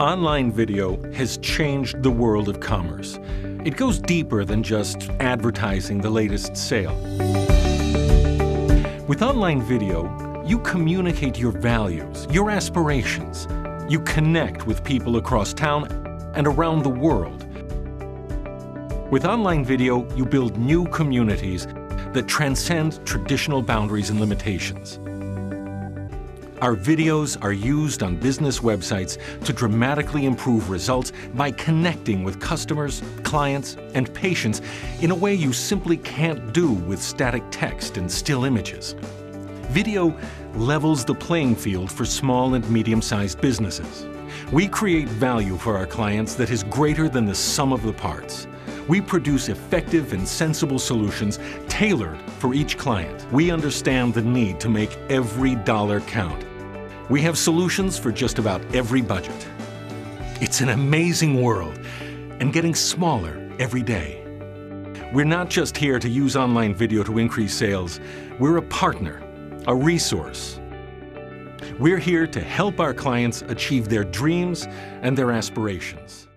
Online video has changed the world of commerce. It goes deeper than just advertising the latest sale. With online video, you communicate your values, your aspirations. You connect with people across town and around the world. With online video, you build new communities that transcend traditional boundaries and limitations. Our videos are used on business websites to dramatically improve results by connecting with customers, clients, and patients in a way you simply can't do with static text and still images. Video levels the playing field for small and medium-sized businesses. We create value for our clients that is greater than the sum of the parts. We produce effective and sensible solutions tailored for each client. We understand the need to make every dollar count. We have solutions for just about every budget. It's an amazing world and getting smaller every day. We're not just here to use online video to increase sales. We're a partner, a resource. We're here to help our clients achieve their dreams and their aspirations.